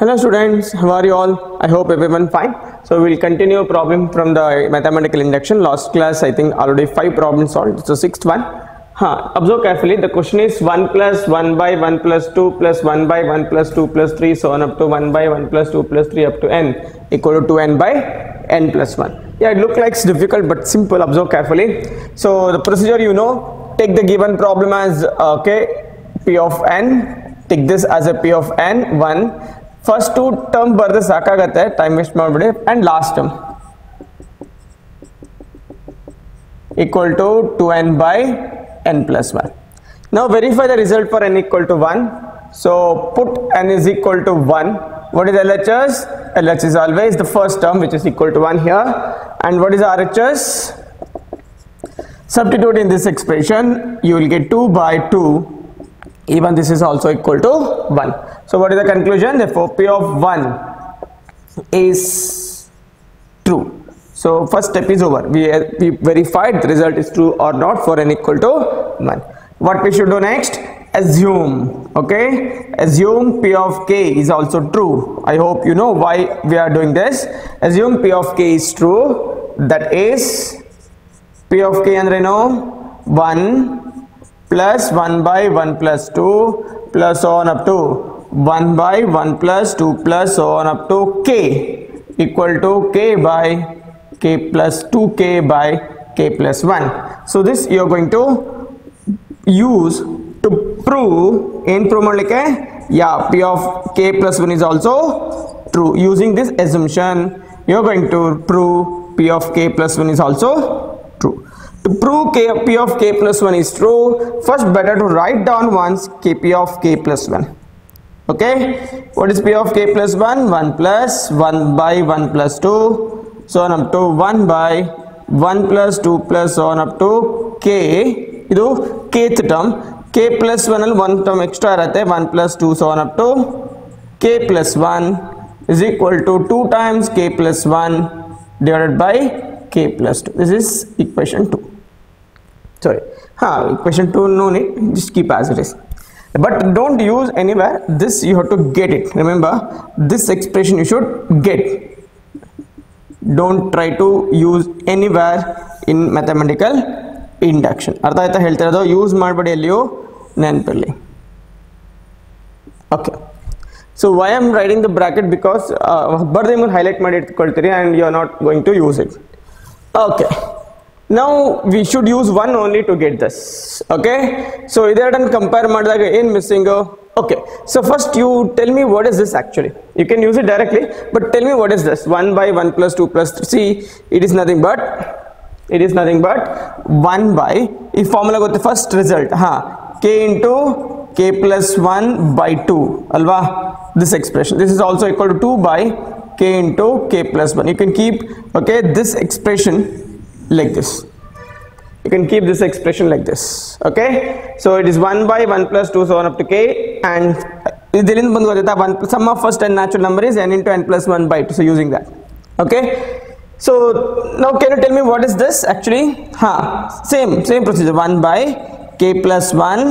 Hello students, how are you all? I hope everyone fine. So we'll continue problem from the mathematical induction. Last class I think already five problems solved. It's the sixth one. Huh. Observe carefully. The question is 1 plus 1 by 1 plus 2 plus 1 by 1 plus 2 plus 3 so on up to 1 by 1 plus 2 plus 3 up to n equal to 2n by n plus 1. Yeah, it looks like it's difficult but simple. Observe carefully. So the procedure you know, take the given problem as uh, okay p of n take this as a p of n 1 first two term ಬರೆದ್ರೆ ಸಾಕಾಗತ್ತೆ time waste ಮಾಡಿಬಿಡಿ and last term equal to 2n by n plus 1. Now verify the result for n equal to 1. So put n is equal to 1. What is LHS? LHS is always the first term which is equal to 1 here. And what is RHS? Substitute in this expression, you will get 2 by 2. even this is also equal to 1 so what is the conclusion? Therefore p of 1 is true. So first step is over. We, uh, we verified the result is true or not for n equal to 1 what we should do next? Assume okay? Assume p of k is also true. I hope you know why we are doing this. Assume p of k is true. That is p of k and reno know 1 plus one by one plus two plus on up to one by one plus two plus on up to k equal to k by k plus two k by k plus one so this you are going to use to prove in prove मैं लिखे, या p of k plus one is also true using this assumption you are going to prove p of k plus one is also true to prove k, p of k plus 1 is true first better to write down once k p of k plus 1 okay what is p of k plus 1 1 plus 1 by 1 plus 2 so on up to 1 by 1 plus 2 plus so on up to k ಇದು kth term k plus 1 ಅಲ್ಲಿ 1 term extra ಇರುತ್ತೆ 1 plus 2 so on up to k plus 1 is equal to 2 times k plus 1 divided by k plus 2 this is equation 2 sorry huh, equation 2 no need just keep as it is but don't use anywhere this you have to get it remember this expression you should get don't try to use anywhere in mathematical induction ಅರ್ಥ ಆಯ್ತಾ ಹೇಳ್ತಾ ಇರೋದು use ಮಾಡಬೇಡಿ ಎಲ್ಲಿಯೂ ನೆನಪಿರಲಿ okay so why am writing the bracket because ಬರ್ದು ನಿಮ್ಗೆ highlight ಮಾಡಿ ಇಟ್ಕೊಳ್ತೀರಿ and you are not going to use it okay now we should use one only to get this okay so ಇದೆರಡನ್ನು compare ಮಾಡಿದಾಗ ಏನು missing okay so first you tell me what is this actually you can use it directly but tell me what is this 1 by 1 plus 2 plus 3 see it is nothing but it is nothing but 1 by ಈ formula ಗೊತ್ತೆ first result ಹಾ k into k plus 1 by 2 ಅಲ್ವಾ this expression this is also equal to 2 by k into k plus 1 you can keep okay this expression like this you can keep this expression like this okay so it is 1 by 1 plus 2 so on up to k and ಇದರಿಂದ ಬಂದು ಗೊತ್ತಾಯ್ತಾ 1 sum of first and natural number is n into n plus 1 by 2 so using that okay so now can you tell me what is this actually ha same same procedure 1 by k plus 1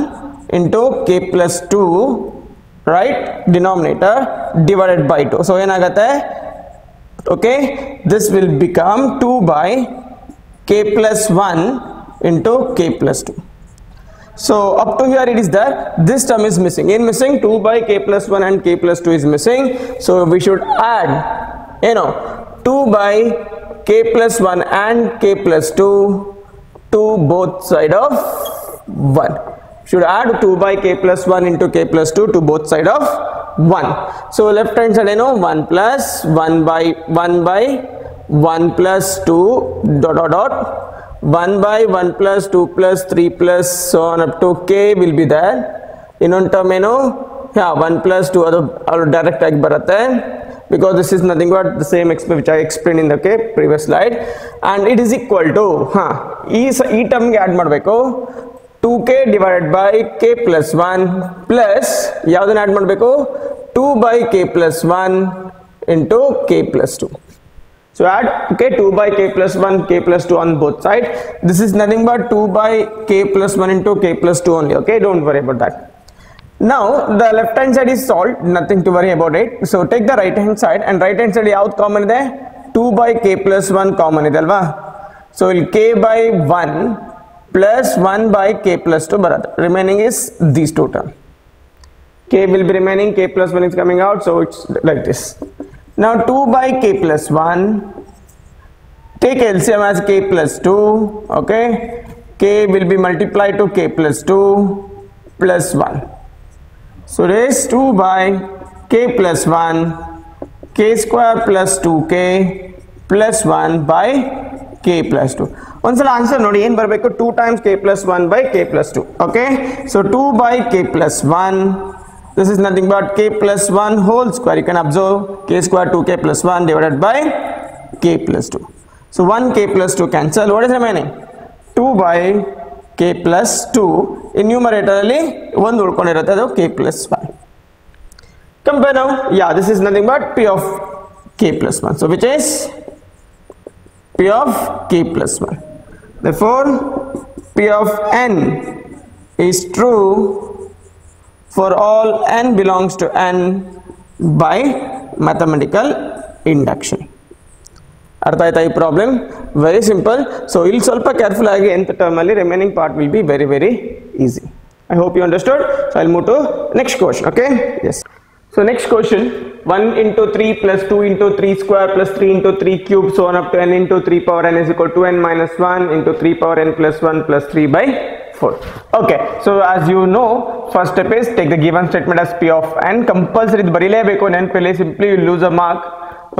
into k plus 2 right denominator divided by 2 so ಏನಾಗುತ್ತೆ okay this will become 2 by k plus 1 into k plus 2 so up to here it is there. This term is missing. In missing 2 by k plus 1 and k plus 2 is missing. So we should add you know 2 by k plus 1 and k plus 2 to both side of 1 should add 2 by k plus 1 into k plus 2 to both side of 1 so left hand side you know 1 plus 1 by 1 by 1 plus 2 dot dot dot 1 by 1 plus 2 plus 3 plus so on up to k will be there ಇನ್ನೊಂದು term ಏನು yeah one plus two ಅದು ಅದು direct ಆಗಿ ಬರುತ್ತೆ because this is nothing but the same explain which I explain in the K previous slide and it is equal to ಹಾಂ ಈ ಸ ಈ ಟರ್ಮ್ಗೆ ಆ್ಯಡ್ ಮಾಡಬೇಕು two K divided by K plus one plus ಯಾವುದನ್ನ add ಮಾಡಬೇಕು two by K plus one into K plus two So add okay 2 by k plus 1 k plus 2 on both sides. This is nothing but 2 by k plus 1 into k plus 2 only. Okay, don't worry about that. Now the left hand side is solved, nothing to worry about it. So take the right hand side and right hand side ಯಾವ್ದು common ಇದೆ two by k plus one common ಇದೆ ಅಲ್ವಾ so ಇಲ್ಲಿ K by one plus one by k plus to ಬರೋದು remaining is these two term k will be remaining k plus 1 is coming out so it's like this now 2 by k plus 1 take LCM as k plus 2 okay k will be multiplied to k plus 2 plus 1 so it is 2 by k plus 1 k square plus 2k plus 1 by k plus 2 ಒಂದ್ಸಲ answer ನೋಡಿ ಏನು ಬರಬೇಕು two times k plus one by k plus two okay so two by k plus one this is nothing but k plus 1 whole square you can observe k square 2k plus 1 divided by k plus 2 so 1 k plus 2 cancel what is remaining 2 by k plus 2 in numerator ಅಲ್ಲಿ ಒಂದು ಉಳ್ಕೊಂಡಿರುತ್ತೆ ಅದು k plus 1 compare now yeah this is nothing but p of k plus 1 so which is p of k plus 1 therefore p of n is true for all n belongs to n by mathematical induction ಅರ್ಥ ಆಯ್ತಾ ಈ problem very simple so ಇಲ್ಲಿ ಸ್ವಲ್ಪ careful ಆಗಿ ಎಂತ ಟರ್ಮಲ್ಲಿ remaining part will be very very easy I hope you understood so I'll move to next question okay yes so next question 1 into 3 plus 2 into 3 square plus 3 into 3 cube so on up to n into 3 power n is equal to n minus 1 into 3 power n plus 1 plus 3 by 4 okay so as you know first step is take the given statement as p of n compulsory ಇದು ಬರೀಲೇಬೇಕು ನೆನಪಲ್ಲಿ simply you lose a mark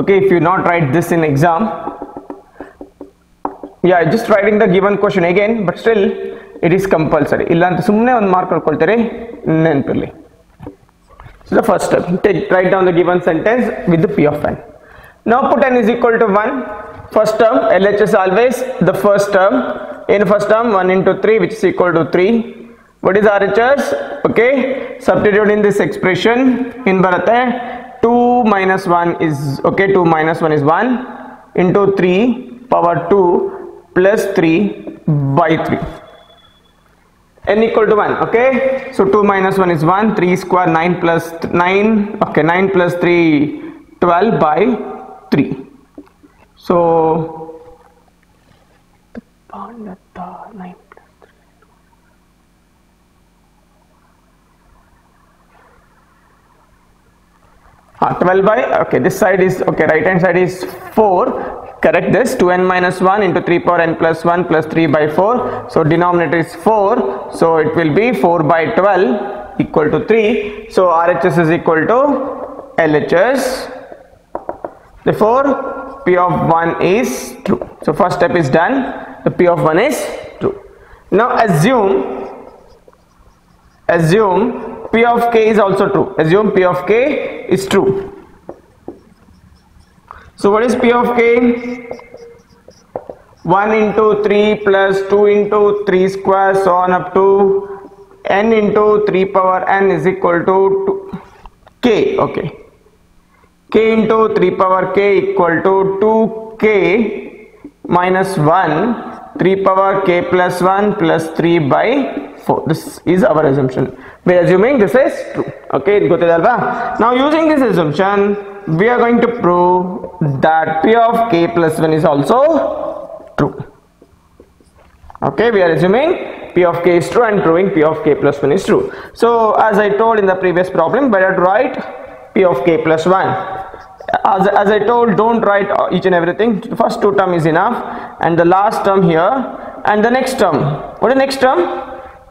okay if you not write this in exam yeah just writing the given question again but still it is compulsory ಇಲ್ಲ ಅಂತ ಸುಮ್ಮನೆ ಒಂದು mark ಕಳ್ಕೊಳ್ತೀರಿ ನೆನಪಿರಲಿ So the first step, take write down the given sentence with the p of n. Now put n is equal to 1. First term, LHS always the first term. in first term, 1 into 3 which is equal to 3. What is RHS? Okay, substitute in this expression in Bharate. 2 minus 1 is, okay, 2 minus 1 is 1 into 3 power 2 plus 3 by 3 n equal to 1 okay so 2 minus 1 is 1 3 square 9 9 okay 9 plus 3 12 by 3 so Pandata, 9 plus 3 Ah, 12 by okay this side is okay right hand side is 4 correct this 2n minus 1 into 3 power n plus 1 plus 3 by 4 so denominator is 4 so it will be 4 by 12 equal to 3 so RHS is equal to LHS therefore P of 1 is true. So first step is done the P of 1 is true now assume assume P of k is also true. Assume P of k is true. So what is P of k? 1 into 3 plus 2 into 3 square so on up to n into 3 power n is equal to 2 k okay. K into 3 power k equal to 2k minus 1 3 power k plus 1 plus 3 by 4 this is our assumption. We're assuming this is true. Okay now using this assumption we are going to prove that p of k plus 1 is also true. Okay we are assuming p of k is true and proving p of k plus 1 is true. So as i told in the previous problem better to write p of k plus 1 as, as I told don't write each and everything. The first two term is enough. And the last term here. And the next term. What is next term?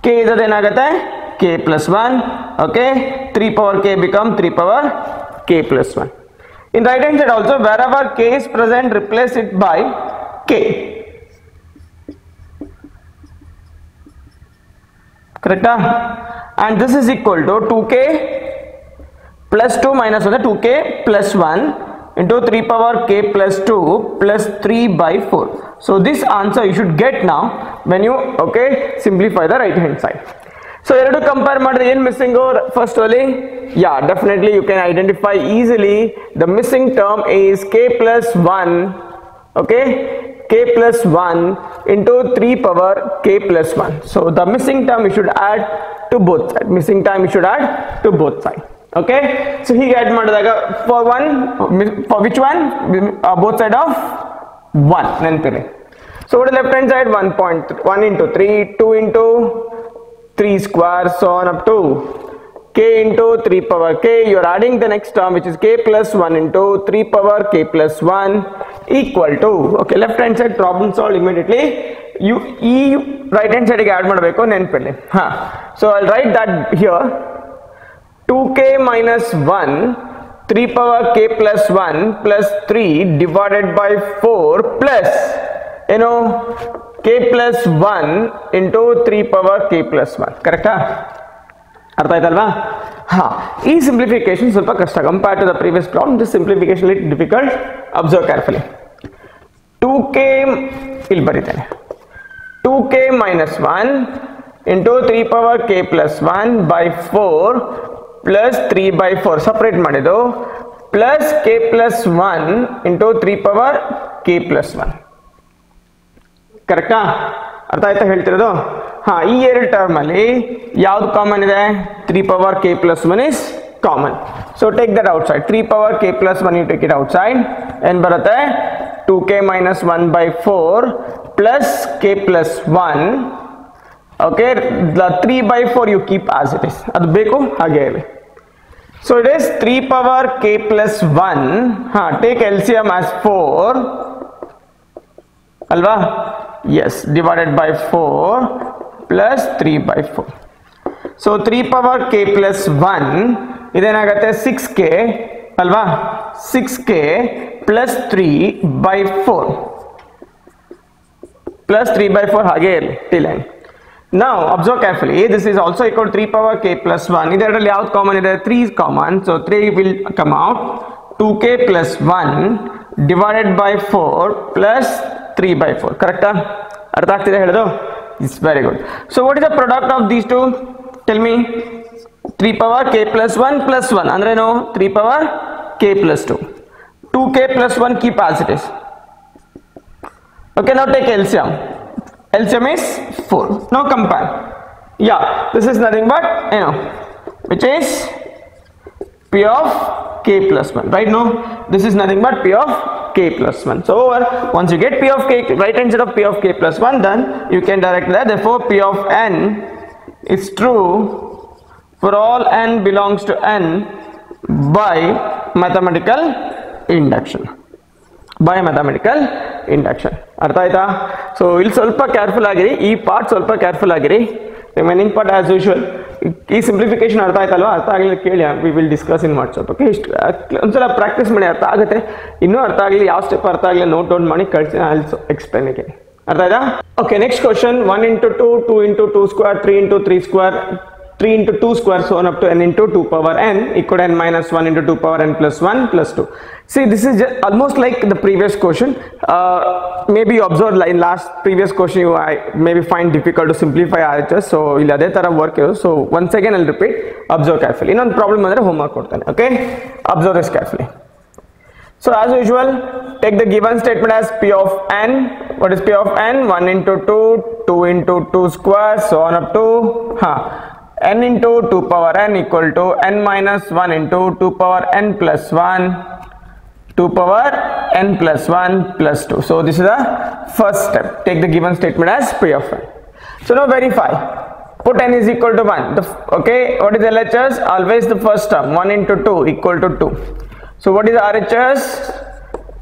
K is the कहता K 1 okay. 3 power k become 3 power k plus 1 in right hand side also wherever k is present replace it by k. Correct ah? and this is equal to 2k plus 2 minus 1 2k plus 1 into 3 power k plus 2 plus 3 by 4 so this answer you should get now when you okay simplify the right hand side so ಎರಡು compare ಮಾಡಿದ್ರೆ ಏನು missing first ಅಲ್ಲಿ yeah definitely you can identify easily the missing term is K plus one okay k plus 1 into 3 power k plus 1 so the missing term we should add to both sides missing term we should add to both sides Okay so ಹೀಗೆ add ಮಾಡಿದಾಗ for one which one both side of one ನೆನಪಿರಿ. So ಒಡೆ left hand side one point one into three two into three square so up to k into three power k you are adding the next term which is k plus one into three power k plus one equal to okay left hand side problem solve immediately you ಈ right hand ಸೈಡಿಗೆ add ಮಾಡಬೇಕು, ನೆನಪಿರಲಿ. ಹಾ so I write that here 2k minus 1 3 power k plus 1 plus 3 divided by 4 plus you know k plus 1 into 3 power k plus 1 ಕರೆಕ್ಟಾ ಅರ್ಥ ಆಯ್ತಲ್ವಾ ಹಾ ಈ ಸಿಂಪ್ಲಿಫಿಕೇಶನ್ ಸ್ವಲ್ಪ ಕಷ್ಟ compare to the previous problem this simplification little difficult observe carefully two K ಇಲ್ಲಿ ಬರೀತೇನೆ two K minus one into three power K plus one by four plus three by four separate ಮಾಡಿದ್ದು. Plus k plus one into three power k plus one ಕರೆಕ್ಟಾ ಅರ್ಥ ಆಯ್ತಾ ಹೇಳ್ತಿರೋದು? ಹಾ, ಈ ಎರಡು term ಅಲ್ಲಿ ಯಾವ್ದು ಕಾಮನ್ ಇದೆ? Three power k plus one is common so take that outside three power k plus one you take it outside ಏನ್ ಬರುತ್ತೆ? Two k minus one by four plus k plus one okay the three by four you keep as it is ಅದು ಬೇಕು ಹಾಗೆ ಇರಲಿ so it is three power K plus one ಹಾ take L C M as four ಅಲ್ವಾ as divided by four plus three by four so three power K plus one ಇದೇನಾಗತ್ತೆ six K ಅಲ್ವಾ six K plus three by four plus three by four ಹಾಗೆ ಇರಲಿ T line ನಾವು observe carefully this is also equal three power K plus one ಇದರಲ್ಲಿ ಯಾವ್ದು common ಇದೆ three common so three will come out two K plus one divided by four plus three by four ಕರೆಕ್ಟಾ ಅರ್ಥ ಆಗ್ತಿದೆ ಹೇಳೋದು it's very good so what is the product of these two tell me three power K plus one plus one ಅಂದ್ರೇನು three power K plus to two K plus one keep as it is Okay, now take LCM. LCM is 4. Now compare. Yeah, this is nothing but you know, which is P of k plus 1, right? Now, this is nothing but P of k plus 1. So, over once you get P of k right hand side of P of k plus 1, then you can direct that. Therefore, P of n is true for all n belongs to n by mathematical induction. By mathematical induction ಅರ್ಥ ಆಯ್ತಾ so ಇಲ್ಲಿ ಸ್ವಲ್ಪ careful ಆಗಿರಿ. ಈ part ಸ್ವಲ್ಪ careful ಆಗಿರಿ. Remaining part as usual ಈ simplification ಅರ್ಥ ಆಯ್ತಲ್ವಾ? ಅರ್ಥ ಆಗಲಿ ಕೇಳಿ we will discuss in WhatsApp okay ಇಷ್ಟು ಒಂದ್ಸಲ ಪ್ರಾಕ್ಟೀಸ್ ಮಾಡಿ, ಅರ್ಥ ಆಗುತ್ತೆ. ಇನ್ನೂ ಅರ್ಥ ಆಗಲಿ ಯಾವ ಸ್ಟೆಪ್ ಅರ್ಥ ಆಗಲಿ ನೋಟ್ ಡೌನ್ ಮಾಡಿ, ಕಳಿಸಿ ಎಕ್ಸ್ಪ್ಲೈನ್ again. ಅರ್ಥ ಆಯ್ತಾ? Okay next question one into two two into two square three into three square 3 into 2 square so on up to n into 2 power n equal to n minus 1 into 2 power n plus 1 plus 2 see this is just almost like the previous question uh, maybe you observed like in last previous question you I maybe find difficult to simplify RHS so ಇಲ್ಲಿ ಅದೇ ತರ work ಇರೋದು so once again I'll repeat observe carefully ಇನ್ನೊಂದು problem ಅಂದ್ರೆ homework ಕೊಡ್ತಾನೆ okay observe this carefully So as usual, take the given statement as P of n. What is P of n? 1 into 2, 2 into 2 square, so on up to huh, n into 2 power n equal to n minus 1 into 2 power n plus 1 2 power n plus 1 plus 2 so this is the first step. Take the given statement as p of n. So now verify. Put n is equal to 1 the, okay what is LHS always the first term 1 into 2 equal to 2 so what is RHS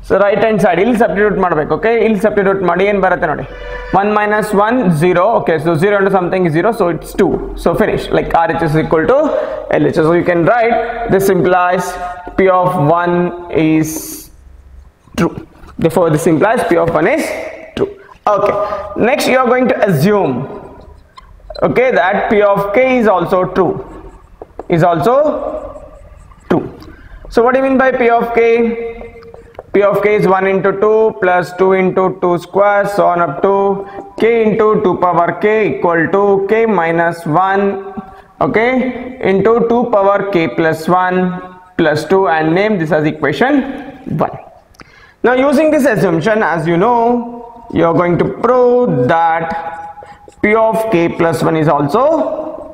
so right hand side ಇಲ್ಲಿ substitute ಮಾಡಬೇಕು okay ಇಲ್ಲಿ substitute ಮಾಡಿ ಏನು ಬರುತ್ತೆ ನೋಡಿ one minus one zero okay so zero into something zero so it's to so finish like R H S equal to L H S so you can write this implies P of one is true. Therefore, this implies P of 1 is true. Okay. Next, you are going to assume, okay, that P of K is also true. Is also true. So, what do you mean by P of K? P of K is 1 into 2 plus 2 into 2 square, so on up to K into 2 power K equal to K minus 1, okay, into 2 power K plus 1 plus 2 and name this as equation 1. Now using this assumption as you know you're going to prove that p of k plus 1 is also.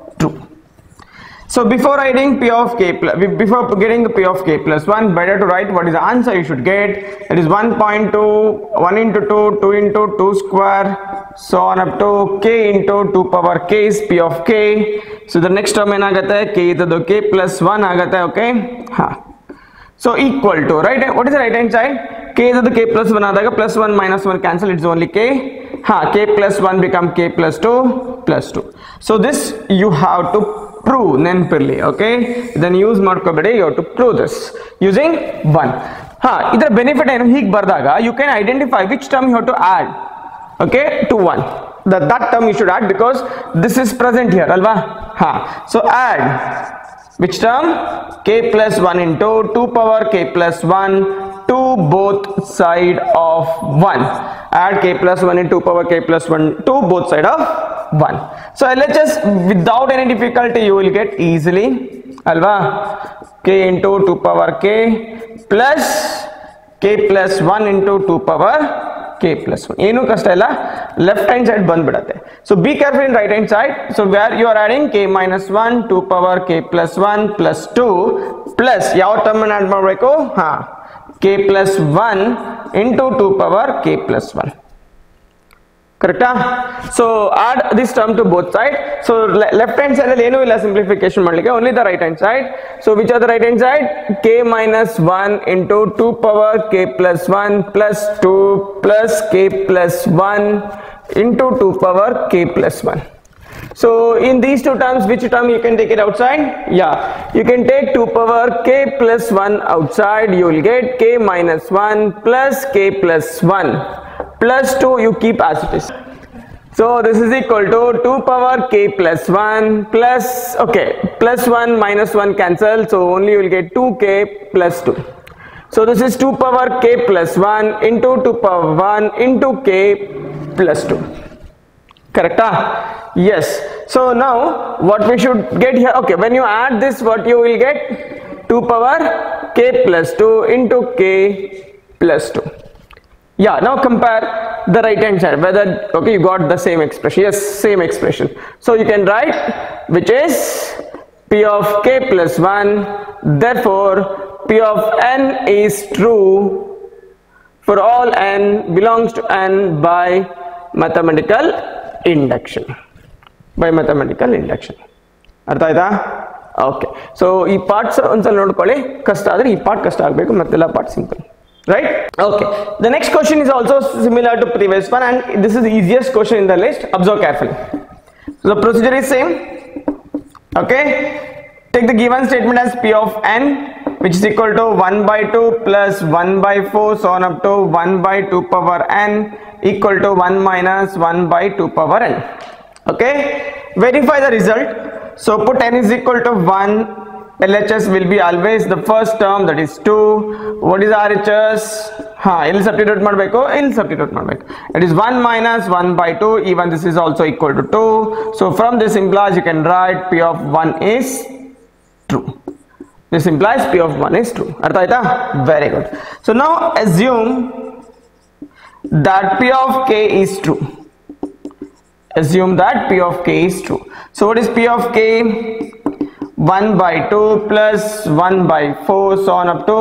So before writing p of k plus, before getting the p of k plus 1, better to write what is the answer you should get. It is 1.2, 1 into 2, 2 into 2 square, so on up to k into 2 power k is p of k. So the next term ಏನಾಗುತ್ತೆ k ಇದ್ದದ್ದು k plus 1 ಆಗುತ್ತೆ okay ಹಾ so equal to right what is right hand side K ಇದ್ದದ್ದು K plus one ಆದಾಗ plus one minus one cancel it's only K ಹಾ K plus one become K plus to plus two so this you have to prove ನೆನಪಿರ್ಲಿ okay ಇದನ್ನು use ಮಾಡ್ಕೋಬೇಡಿ you have to prove this using one ಹಾ ಇದರ benefit ಏನು ಹೀಗೆ ಬರೆದಾಗ you can identify which term you have to add okay to 1 that that term you should add because this is present here alva ha so add which term k plus 1 into 2 power k plus 1 to both side of 1 add k plus 1 into 2 power k plus 1 to both side of 1 so LHS without any difficulty you will get easily alva k into 2 power k plus k plus 1 into 2 power K plus one ಏನು ಕಷ್ಟ ಇಲ್ಲ left hand side ಬಂದ್ಬಿಡತ್ತೆ so be careful in right hand side so where you are adding K minus one two power K plus one plus two plus ಯಾವ term add ಮಾಡಬೇಕು ಹಾ K plus one into two power K plus one ಕರೆಕ್ಟಾ so add this term to both side so left hand side ಅಲ್ಲಿ ಏನೂ ಇಲ್ಲ simplification ಮಾಡಲಿಕ್ಕೆ only the right hand side so which are the right hand side K minus one into two power K plus one plus two plus K plus one into two power K plus one So in these two terms, which term you can take it outside? Yeah, you can take 2 power k plus 1 outside. You will get k minus 1 plus k plus 1 plus 2 you keep as it is. So this is equal to 2 power k plus 1 plus, okay, plus 1 minus 1 cancel. So only you will get 2k plus 2. So this is 2 power k plus 1 into 2 power 1 into k plus 2 correct ah? yes. So now what we should get here okay when you add this what you will get? 2 power k plus 2 into k plus 2 yeah now compare the right hand side whether okay you got the same expression. Yes same expression. So you can write which is p of k plus 1 therefore p of n is true for all n belongs to n by mathematical induction by mathematical induction ಅರ್ಥ ಆಯ್ತಾ okay so ಈ parts ಒಂದ್ಸಲ ನೋಡ್ಕೊಳ್ಳಿ ಕಷ್ಟ ಆದರೆ ಈ part ಕಷ್ಟ ಆಗಬೇಕು ಮತ್ತೆಲ್ಲ part simple right okay the next question is also similar to previous one and this is the easiest question in the list observe carefully so the procedure is same okay take the given statement as p of n which is equal to 1 by 2 plus 1 by 4 so on up to 1 by 2 power n equal to 1 minus 1 by 2 power n okay verify the result so put n is equal to 1 LHS will be always the first term that is 2 what is RHS ha ಇಲ್ಲಿ substitute ಮಾಡಬೇಕು ಇಲ್ಲಿ substitute ಮಾಡಬೇಕು it is 1 minus 1 by 2 even this is also equal to 2 so from this implies you can write p of 1 is true this implies p of 1 is true ಅರ್ಥ ಆಯ್ತಾ very good so now assume that p of k is true. Assume that p of k is true. So what is p of k? 1 by 2 plus 1 by 4 so on up to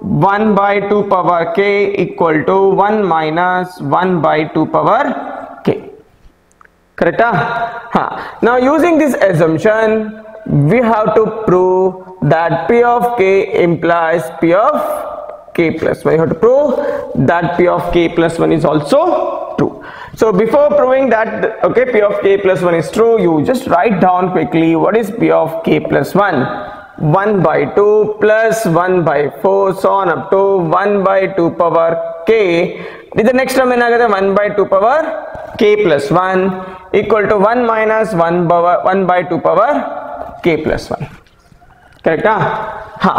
1 by 2 power k equal to 1 minus 1 by 2 power k. Correct ah? huh? now using this assumption we have to prove that p of k implies p of k plus 1 you have to prove that p of k plus 1 is also true so before proving that okay p of k plus 1 is true you just write down quickly what is p of k plus 1 1 by 2 plus 1 by 4 so on up to 1 by 2 power k ಇದು next term ಏನಾಗುತ್ತೆ 1 by 2 power k plus 1 equal to 1 minus 1 power 1 by 2 power k plus 1 ಕರೆಕ್ಟಾ ಹಾ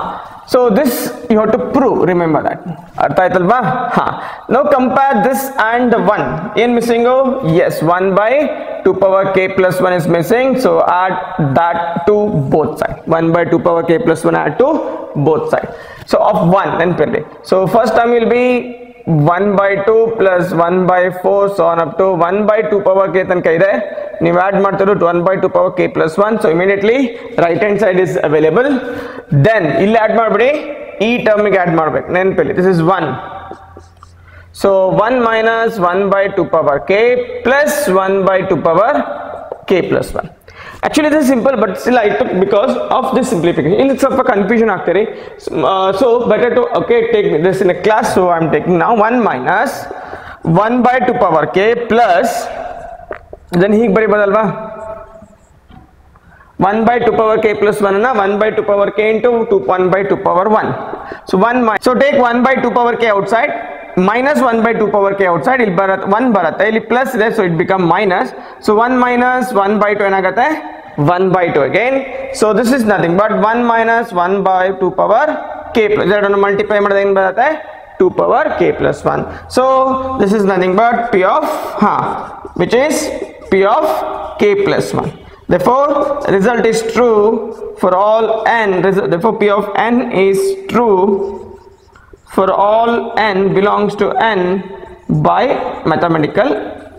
so this you have to prove remember that ಅರ್ಥ ಆಯ್ತಲ್ವಾ ಹಾ ನಾವು compare this and one ಏನ್ missing S one by two power K plus one is missing so add that to both side one by two power K plus one add to both side so of one ನೆನಪಿರಲಿ so first term will be 1 by 2 plus 1 by 4 so on up to 1 by 2 power k ತನಕ ಇದೆ ನೀವು add ಮಾಡ್ತಿರೋ 1 by 2 power k plus 1 so immediately right hand side is available then ಇಲ್ಲಿ add ಮಾಡ್ಬಿಡಿ ಈ ಟರ್ಮ್ಗೆ add ಮಾಡಬೇಕು ನೆನಪಿಲ್ಲಿ this is 1 so 1 minus 1 by 2 power k plus 1 by 2 power k plus 1 actually this is simple but still I took because of this simplification ಇಲ್ಲಿ ಸ್ವಲ್ಪ confusion ಆಗ್ತಾರೆ so better to okay take this in a class so I am taking ನಾವು one minus one by two power k plus ಇದನ್ನು ಹೀಗೆ ಬರಿಬೋದಲ್ವಾ one by two power k plus one ಅನ್ನ one by two power k into two one by two power one so one my so take one by two power k outside minus one by two power k outside ಇಲ್ಲಿ ಬರತ್ತೆ one ಬರುತ್ತೆ ಇಲ್ಲಿ plus ಇದೆ so it become minus so one minus one by to ಏನಾಗುತ್ತೆ one by to again so this is nothing but one minus one by two power K plus ಎರಡನ್ನು multiply ಮಾಡಿದ್ರೆ ಏನು ಬರುತ್ತೆ to power K plus one so this is nothing but P of ಹಾ which is P of K plus one Therefore, result is true for all n. Result, therefore, p of n is true for all n belongs to n by mathematical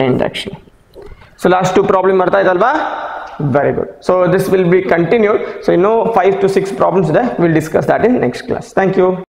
induction. So, last two problem marta idalva. Very good. So, this will be continued. So, you know, five to six problems there. We'll discuss that in next class. Thank you.